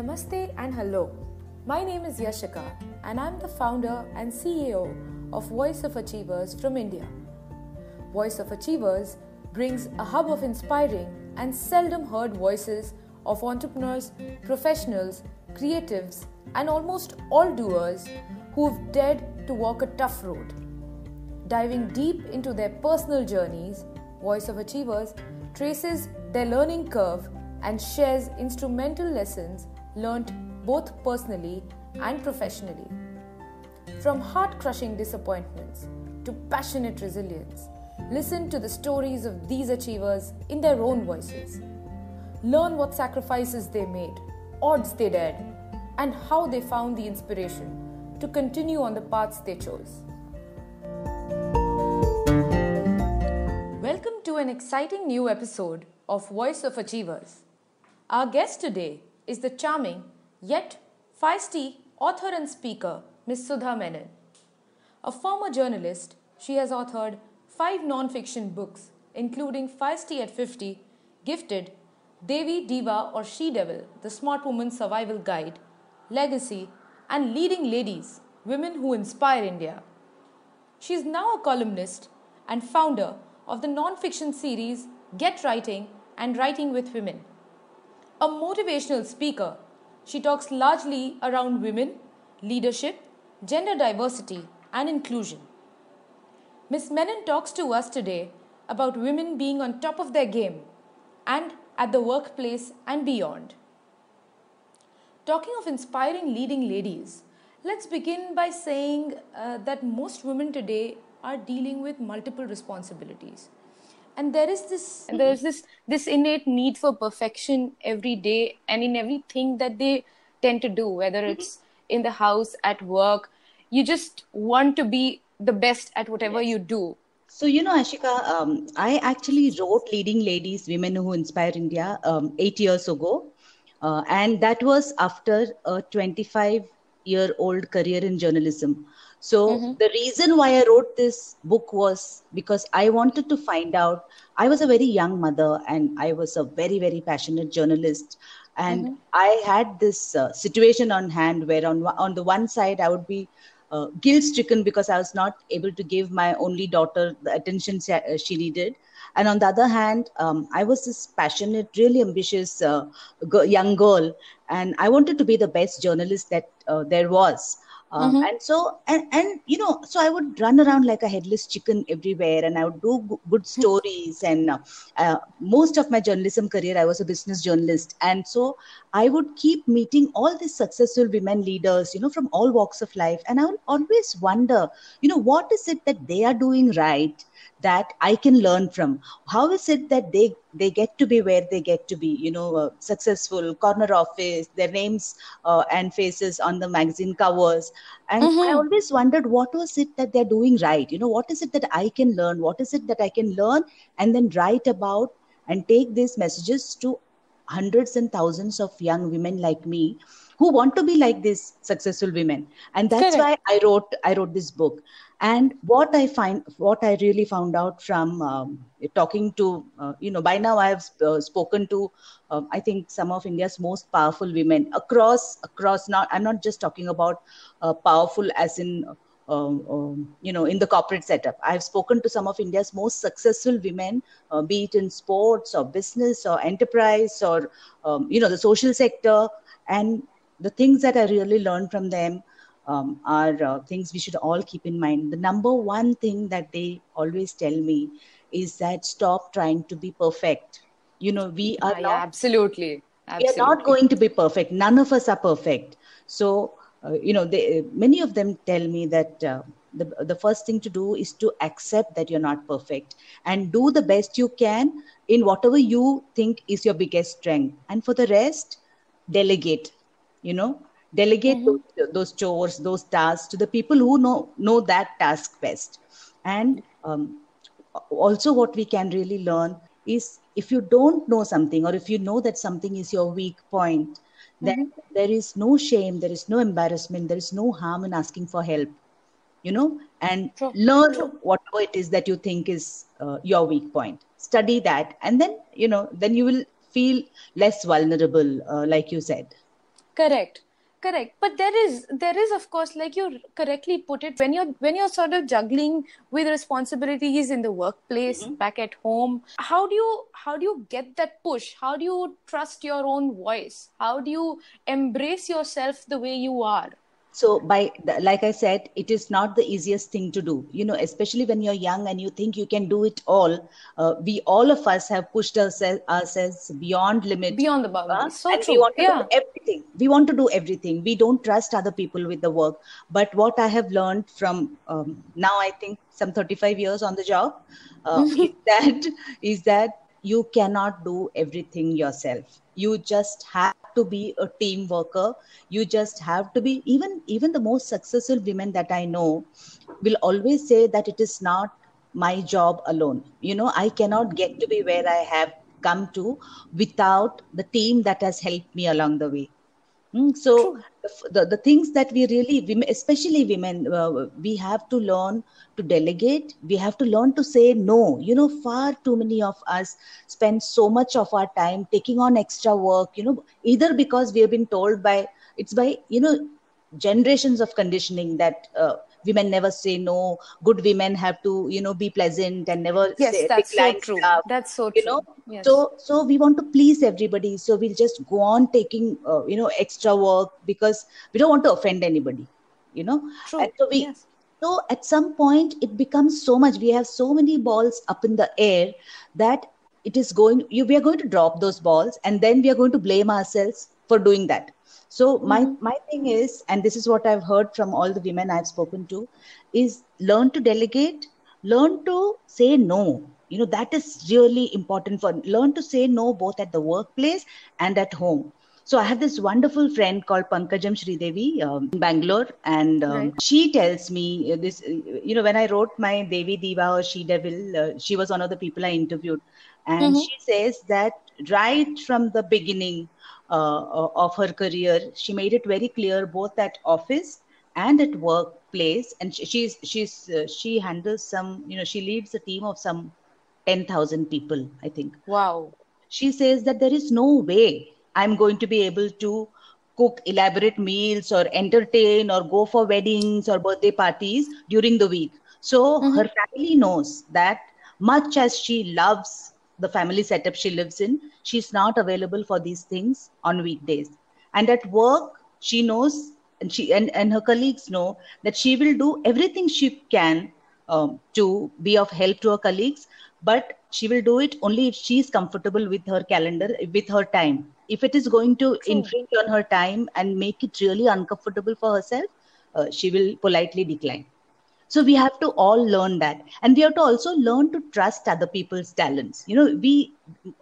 Namaste and hello. My name is Yashika and I'm the founder and CEO of Voice of Achievers from India. Voice of Achievers brings a hub of inspiring and seldom heard voices of entrepreneurs, professionals, creatives, and almost all doers who've dared to walk a tough road. Diving deep into their personal journeys, Voice of Achievers traces their learning curve and shares instrumental lessons learnt both personally and professionally. From heart crushing disappointments to passionate resilience, listen to the stories of these achievers in their own voices. Learn what sacrifices they made, odds they dared, and how they found the inspiration to continue on the paths they chose. Welcome to an exciting new episode of Voice of Achievers. Our guest today is the charming yet feisty author and speaker, Ms. Sudha Menon. A former journalist, she has authored five non-fiction books, including Feisty at 50, Gifted, Devi, Diva or She-Devil, The Smart Woman's Survival Guide, Legacy, and Leading Ladies, Women Who Inspire India. She is now a columnist and founder of the non-fiction series Get Writing and Writing with Women. A motivational speaker, she talks largely around women, leadership, gender diversity, and inclusion. Ms. Menon talks to us today about women being on top of their game and at the workplace and beyond. Talking of inspiring leading ladies, let's begin by saying uh, that most women today are dealing with multiple responsibilities and there is this there's this this innate need for perfection every day and in everything that they tend to do whether mm-hmm. it's in the house at work you just want to be the best at whatever yes. you do so you know Yashika um, i actually wrote leading ladies women who inspire india um, 8 years ago uh, and that was after a 25 year old career in journalism so mm-hmm. the reason why I wrote this book was because I wanted to find out. I was a very young mother and I was a very, very passionate journalist. And mm-hmm. I had this uh, situation on hand where on, on the one side I would be uh, guilt stricken because I was not able to give my only daughter the attention uh, she needed. And on the other hand, um, I was this passionate, really ambitious uh, young girl, and I wanted to be the best journalist that uh, there was. Um, mm-hmm. and so and, and you know so i would run around like a headless chicken everywhere and i would do g- good hmm. stories and uh, uh, most of my journalism career i was a business journalist and so i would keep meeting all these successful women leaders you know from all walks of life and i would always wonder you know what is it that they are doing right that I can learn from. How is it that they they get to be where they get to be? You know, uh, successful corner office, their names uh, and faces on the magazine covers, and mm-hmm. I always wondered what was it that they're doing right. You know, what is it that I can learn? What is it that I can learn and then write about and take these messages to hundreds and thousands of young women like me who want to be like these successful women and that's Correct. why i wrote i wrote this book and what i find what i really found out from um, talking to uh, you know by now i have uh, spoken to uh, i think some of india's most powerful women across across not i'm not just talking about uh, powerful as in um, um, you know in the corporate setup. I've spoken to some of india's most successful women uh, be it in sports or business or enterprise or um, you know the social sector. And the things that i really learned from them um, are uh, things we should all keep in mind. The number one thing that they always tell me is that stop trying to be perfect. You know, we are yeah, not, absolutely. absolutely. We are not going to be perfect. None of us are perfect. So, uh, you know, they, many of them tell me that uh, the, the first thing to do is to accept that you're not perfect and do the best you can in whatever you think is your biggest strength. And for the rest, delegate. You know, delegate mm-hmm. those, those, chores those tasks to the people who know know that task best and um, also what we can really learn is if you don't know something or if you know that something is your weak point then mm-hmm. there is no shame there is no embarrassment there is no harm in asking for help you know and True. learn True. whatever it is that you think is uh, your weak point study that and then you know then you will feel less vulnerable uh, like you said correct correct. But there is there is of course like you correctly put it when you're when you're sort of juggling with responsibilities in the workplace mm-hmm. back at home how do you how do you get that push? How do you trust your own voice? How do you embrace yourself the way you are so by like i said it is not the easiest thing to do. You know especially when you're young and you think you can do it all uh, we all of us have pushed ourselves, ourselves beyond limit beyond the boundaries. Uh, so and true. we want to yeah. do everything. We want to do everything. We don't trust other people with the work. But what i have learned from um, now i think some 35 years on the job uh, is that is that you cannot do everything yourself you just have to be a team worker. You just have to be even even the most successful women that i know will always say that it is not my job alone. You know i cannot get to be where i have come to without the team that has helped me along the way. Mm, so the, the things that we really especially women uh, we have to learn to delegate. We have to learn to say no. You know far too many of us spend so much of our time taking on extra work you know either because we have been told by it's by you know generations of conditioning that uh, women never say no. Good women have to you know be pleasant and never yes say, that's so true. stuff, that's so true you know? yes. so so we want to please everybody. So we'll just go on taking uh, you know extra work because we don't want to offend anybody you know? True. and so we yes. so at some point it becomes so much. We have so many balls up in the air that it is going you we are going to drop those balls and then we are going to blame ourselves for doing that so my mm-hmm. my thing is and this is what i've heard from all the women i've spoken to is learn to delegate learn to say no you know that is really important for learn to say no both at the workplace and at home so I have this wonderful friend called Pankajam Sridevi um, in Bangalore, and um, right. she tells me uh, this. Uh, you know, when I wrote my Devi Diva or She Devil, uh, she was one of the people I interviewed, and mm-hmm. she says that right from the beginning, of her career. She made it very clear both at office and at workplace. And she, she's she's uh, she handles some. You know, she leads a team of some ten thousand people. I think. Wow. She says that there is no way I'm going to be able to cook elaborate meals or entertain or go for weddings or birthday parties during the week. So mm-hmm. her family knows that much as she loves the family setup she lives in, she's not available for these things on weekdays. And at work, she knows and she and, and her colleagues know that she will do everything she can um, to be of help to her colleagues, but she will do it only if she's comfortable with her calendar, with her time. If it is going to True. infringe on her time and make it really uncomfortable for herself, uh, she will politely decline so we have to all learn that. And we have to also learn to trust other people's talents. You know we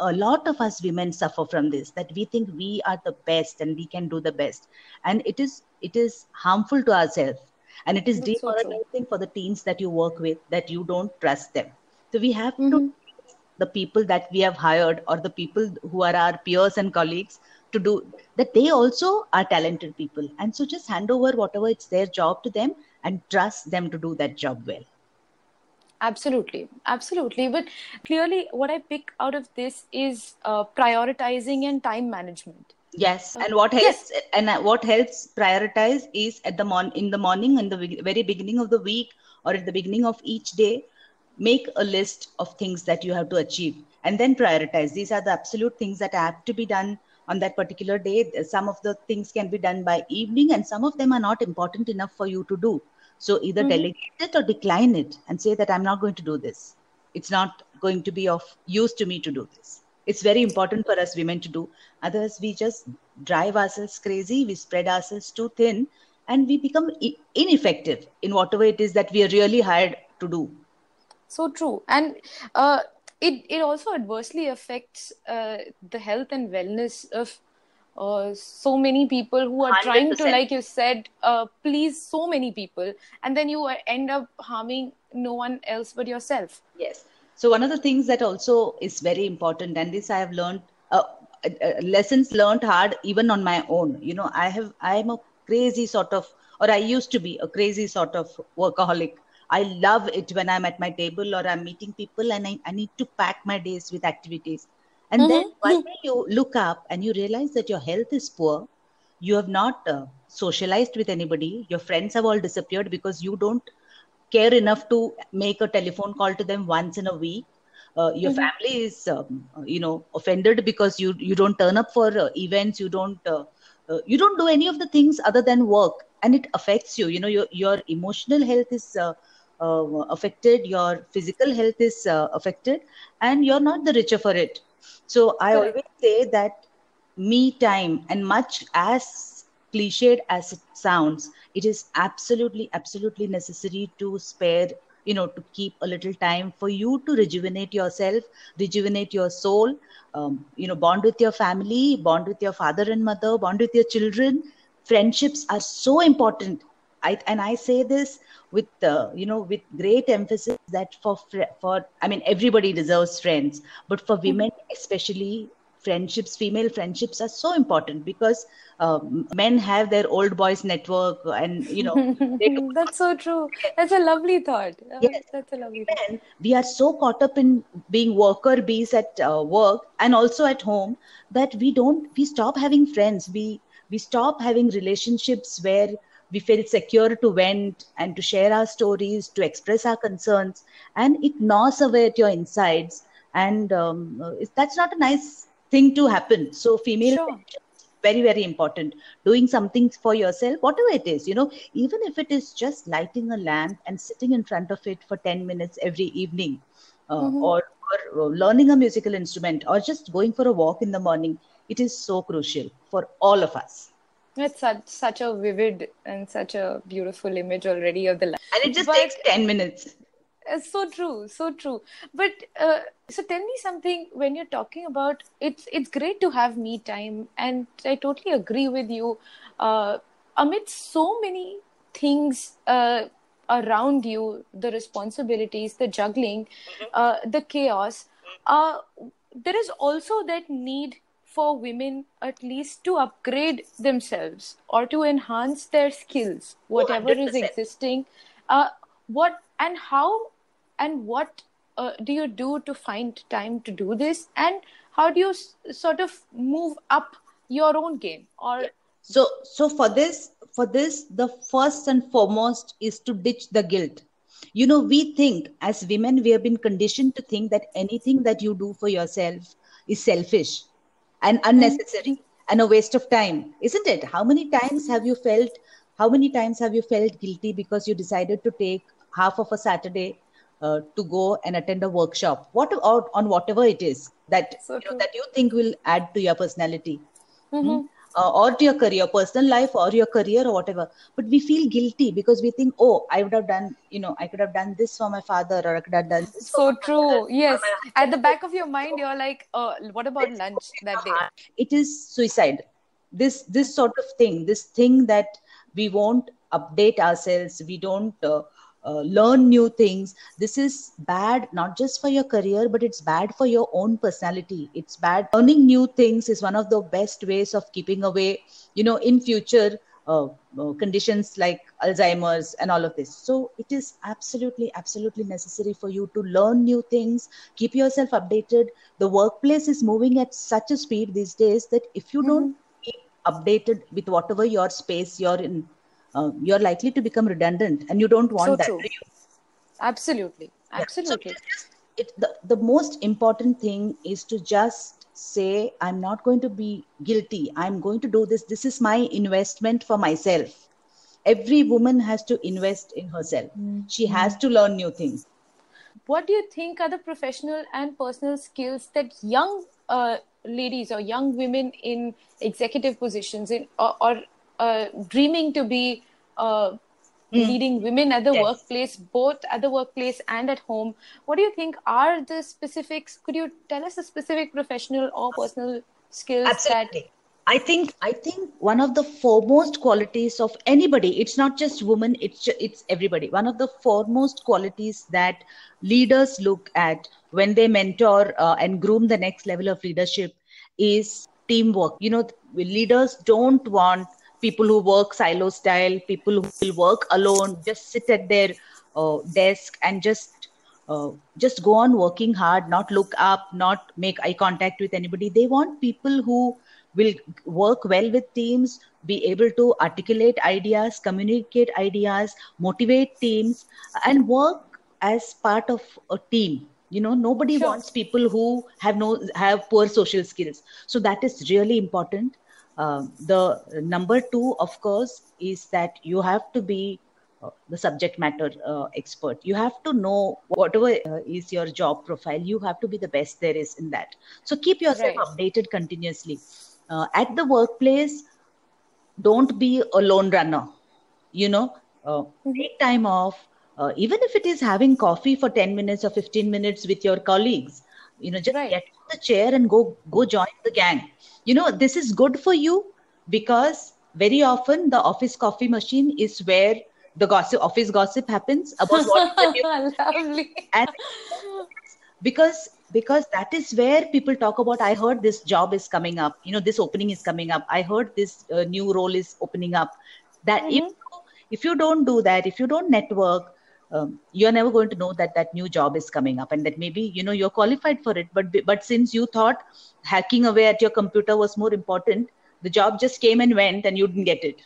a lot of us women suffer from this that we think we are the best and we can do the best. And it is it is harmful to ourselves. And it is That's demoralizing so for the teens that you work with that you don't trust them. So we have mm-hmm. to the people that we have hired or the people who are our peers and colleagues to do that they also are talented people. And so just hand over whatever it's their job to them and trust them to do that job well. Absolutely. Absolutely. But clearly what i pick out of this is uh, prioritizing and time management. Yes and what helps yes. and uh, what helps prioritize is at the mon in the morning in the very beginning of the week or at the beginning of each day make a list of things that you have to achieve and then prioritize. These are the absolute things that have to be done on that particular day. Some of the things can be done by evening and some of them are not important enough for you to do so either mm-hmm. delegate it or decline it and say that I'm not going to do this. It's not going to be of use to me to do this. It's very important for us women to do. Otherwise, we just drive ourselves crazy, we spread ourselves too thin, and we become ineffective in whatever it is that we are really hired to do. So true. And uh, it, it also adversely affects uh, the health and wellness of uh, so many people who are 100%. trying to like you said uh, please so many people and then you end up harming no one else but yourself. Yes. So one of the things that also is very important and this i have learned uh, uh lessons learned hard even on my own. You know i have i am a crazy sort of or i used to be a crazy sort of workaholic. I love it when i'm at my table or i'm meeting people and i, I need to pack my days with activities and mm-hmm. then one day you look up and you realize that your health is poor, you have not uh, socialized with anybody. Your friends have all disappeared because you don't care enough to make a telephone call to them once in a week. Uh, your mm-hmm. family is um, you know offended because you you don't turn up for uh, events. You don't uh, uh, you don't do any of the things other than work. And it affects you. You know your your emotional health is uh, uh, affected. Your physical health is affected. And you're not the richer for it so i Correct. always say that me time and much as cliched as it sounds it is absolutely absolutely necessary to spare you know to keep a little time for you to rejuvenate yourself rejuvenate your soul um, you know bond with your family bond with your father and mother bond with your children friendships are so important I, and i say this with uh, you know with great emphasis that for for i mean everybody deserves friends but for women especially friendships female friendships are so important because um, men have their old boys network and you know that's so true that's a lovely thought yes. that's a lovely thought. we are so caught up in being worker bees at uh, work and also at home that we don't we stop having friends we we stop having relationships where we feel secure to vent and to share our stories to express our concerns and it gnaws away at your insides. And um, that's not a nice thing to happen. So female sure. very very important. Doing something for yourself whatever it is you know even if it is just lighting a lamp and sitting in front of it for 10 minutes every evening uh, mm-hmm. or, or learning a musical instrument or just going for a walk in the morning it is so crucial for all of us it's such, such a vivid and such a beautiful image already of the life. And it just but, takes 10 minutes. It's so true, so true. But uh, so tell me something when you're talking about it's it's great to have me time, and I totally agree with you. Uh, amidst so many things uh, around you, the responsibilities, the juggling, mm-hmm. uh, the chaos, uh, there is also that need for women at least to upgrade themselves or to enhance their skills, whatever 100%. is existing. Uh, what and how and what uh, do you do to find time to do this? And how do you s- sort of move up your own game? Or so so for this for this the first and foremost is to ditch the guilt. You know we think as women we have been conditioned to think that anything that you do for yourself is selfish and unnecessary mm-hmm. and a waste of time isn't it? How many times have you felt how many times have you felt guilty because you decided to take half of a saturday uh, to go and attend a workshop? What or on whatever it is that so you know, that you think will add to your personality? Mm-hmm. Uh, or to your career personal life or your career or whatever. But we feel guilty because we think oh i would have done you know i could have done this for my father or i could have done this so true. Yes. At the back of your mind you're like oh what about lunch that day? it is suicide. This this sort of thing this thing that we won't update ourselves. We don't uh, uh, learn new things. This is bad not just for your career but it's bad for your own personality. It's bad. Learning new things is one of the best ways of keeping away you know in future uh, uh, conditions like alzheimer's and all of this. So it is absolutely absolutely necessary for you to learn new things. Keep yourself updated. The workplace is moving at such a speed these days that if you mm-hmm. don't keep updated with whatever your space you're in uh, you're likely to become redundant and you don't want so that true. absolutely absolutely. Yeah. so it, the, the most important thing is to just say i'm not going to be guilty. I'm going to do this. This is my investment for myself. Every woman has to invest in herself. Mm-hmm. she has to learn new things. What do you think are the professional and personal skills that young uh, ladies or young women in executive positions in or, or uh, dreaming to be uh, mm. leading women at the yes. workplace, both at the workplace and at home. What do you think are the specifics? Could you tell us the specific professional or personal skills Absolutely. that I think I think one of the foremost qualities of anybody, it's not just women, it's it's everybody. One of the foremost qualities that leaders look at when they mentor uh, and groom the next level of leadership is teamwork. You know, leaders don't want people who work silo style, people who will work alone, just sit at their uh, desk and just uh, just go on working hard, not look up, not make eye contact with anybody. They want people who will work well with teams, be able to articulate ideas, communicate ideas, motivate teams, and work as part of a team. You know, nobody sure. wants people who have no have poor social skills. So that is really important. Uh, the number two, of course, is that you have to be uh, the subject matter uh, expert. You have to know whatever uh, is your job profile. You have to be the best there is in that. So keep yourself right. updated continuously. Uh, at the workplace, don't be a lone runner you know uh, mm-hmm. take time off uh, even if it is having coffee for 10 minutes or 15 minutes with your colleagues you know just right. get the chair and go go join the gang. You know this is good for you because very often the office coffee machine is where the gossip office gossip happens about what Lovely. and because because that is where people talk about i heard this job is coming up. You know this opening is coming up. I heard this uh, new role is opening up. That mm-hmm. if, if you don't do that if you don't network um, you're never going to know that that new job is coming up and that maybe you know you're qualified for it but but since you thought hacking away at your computer was more important the job just came and went and you didn't get it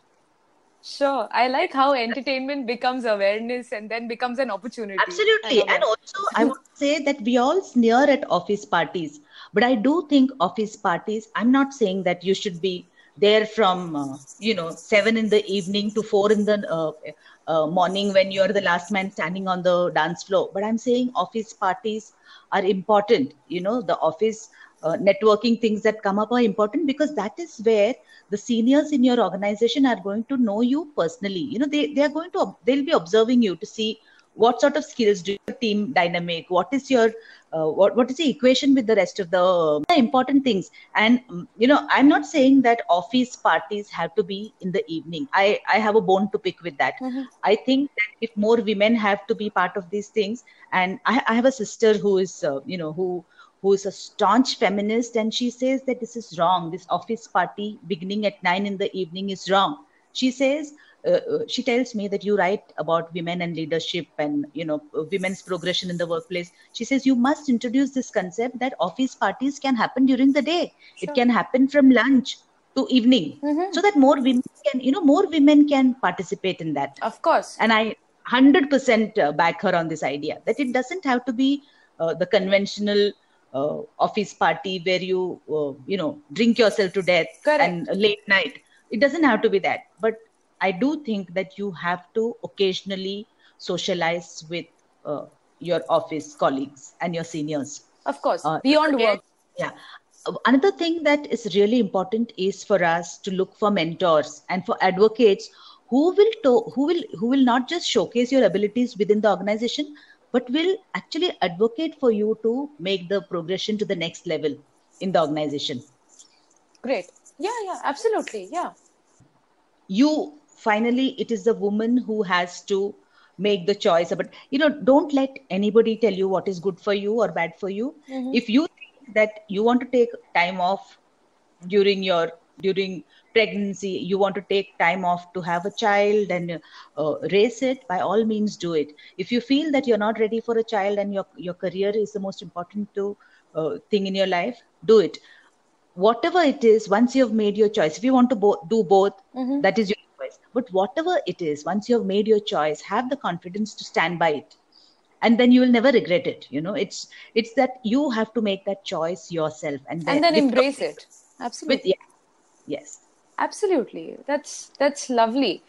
Sure. I like how entertainment becomes awareness and then becomes an opportunity. Absolutely. And also, I would say that we all sneer at office parties. But I do think office parties, I'm not saying that you should be there from, uh, you know, seven in the evening to four in the uh, uh, morning when you're the last man standing on the dance floor. But I'm saying office parties are important. You know, the office uh, networking things that come up are important because that is where the seniors in your organization are going to know you personally you know they, they are going to they'll be observing you to see what sort of skills do your team dynamic what is your uh, what, what is the equation with the rest of the, uh, important things and um, you know i'm not saying that office parties have to be in the evening i i have a bone to pick with that mm-hmm. i think that if more women have to be part of these things and i, I have a sister who is uh, you know who who is a staunch feminist, and she says that this is wrong. This office party beginning at nine in the evening is wrong. She says, uh, uh, she tells me that you write about women and leadership and you know women's progression in the workplace she says you must introduce this concept that office parties can happen during the day sure. it can happen from lunch to evening mm-hmm. so that more women can you know more women can participate in that of course and i 100% uh, back her on this idea that it doesn't have to be uh, the conventional uh, office party where you uh, you know drink yourself to death Correct. and late night it doesn't have to be that but i do think that you have to occasionally socialize with uh, your office colleagues and your seniors. Of course. Uh, beyond work. Yeah. Another thing that is really important is for us to look for mentors and for advocates who will to- who will who will not just showcase your abilities within the organization but will actually advocate for you to make the progression to the next level in the organization. Great. Yeah yeah. Absolutely. Yeah. You finally it is the woman who has to make the choice but you know don't let anybody tell you what is good for you or bad for you mm-hmm. if you think that you want to take time off during your during pregnancy you want to take time off to have a child and uh, raise it by all means do it if you feel that you're not ready for a child and your your career is the most important to, uh, thing in your life do it whatever it is once you've made your choice if you want to bo- do both mm-hmm. that is your choice but whatever it is once you've made your choice have the confidence to stand by it. And then you will never regret it you know. It's it's that you have to make that choice yourself and then, and then embrace it. absolutely with, yeah, yes. Absolutely. That's that's lovely.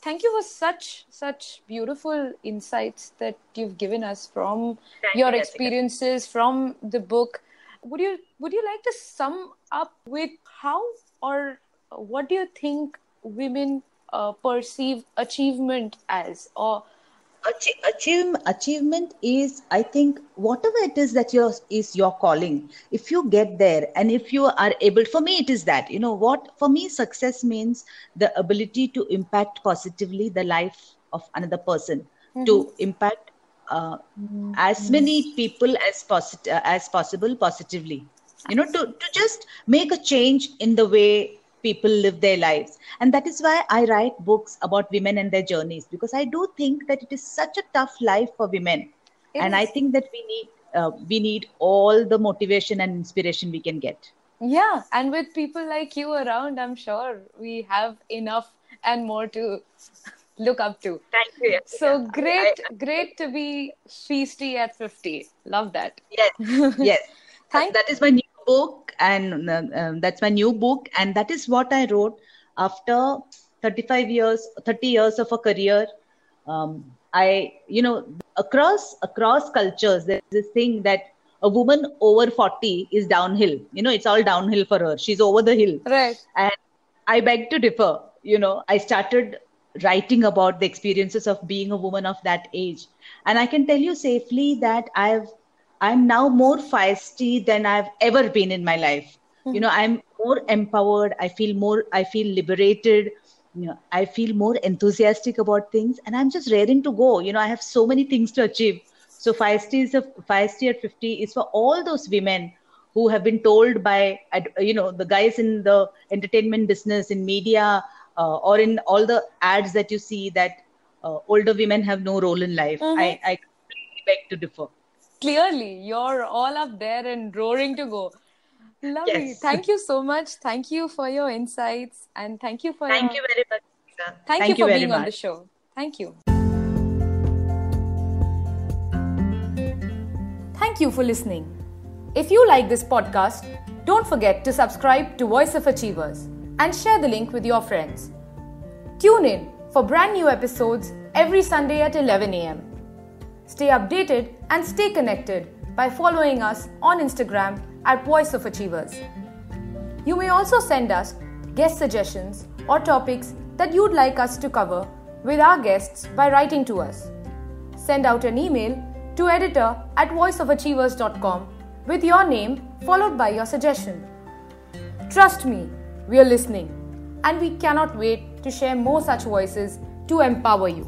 Thank you for such such beautiful insights that you've given us from thank your you, experiences from the book. Would you would you like to sum up with how or what do you think women uh, perceive achievement as or achieve, achievement is i think whatever it is that your is your calling if you get there and if you are able for me it is that you know what for me success means the ability to impact positively the life of another person mm-hmm. to impact uh, mm-hmm. as many people as posit- uh, as possible positively you know to, to just make a change in the way people live their lives and that is why i write books about women and their journeys because i do think that it is such a tough life for women it and is. i think that we need uh, we need all the motivation and inspiration we can get Yeah, and with people like you around, I'm sure we have enough and more to look up to. Thank you. So yeah. great, I, great to be feisty at 50. Love that. Yes, yes. Thank- that is my new book, and uh, that's my new book, and that is what I wrote after 35 years, 30 years of a career. Um, I, you know, across across cultures, there's this thing that a woman over 40 is downhill. You know it's all downhill for her. She's over the hill. Right. And i beg to differ. You know i started writing about the experiences of being a woman of that age. And i can tell you safely that i've i'm now more feisty than i've ever been in my life. Mm-hmm. you know i'm more empowered. I feel more i feel liberated. You know i feel more enthusiastic about things and i'm just raring to go. You know i have so many things to achieve. So feisty is a feisty at 50 is for all those women who have been told by you know the guys in the entertainment business in media uh, or in all the ads that you see that uh, older women have no role in life. Mm-hmm. i i completely beg to differ clearly you're all up there and roaring to go lovely yes. thank you so much thank you for your insights and thank you for thank your... you very much thank, thank you, you for being much. on the show thank you Thank you for listening. If you like this podcast, don't forget to subscribe to Voice of Achievers and share the link with your friends. Tune in for brand new episodes every Sunday at 11 am. Stay updated and stay connected by following us on Instagram at Voice of Achievers. You may also send us guest suggestions or topics that you'd like us to cover with our guests by writing to us. Send out an email to editor at voiceofachievers.com with your name followed by your suggestion. Trust me, we are listening and we cannot wait to share more such voices to empower you.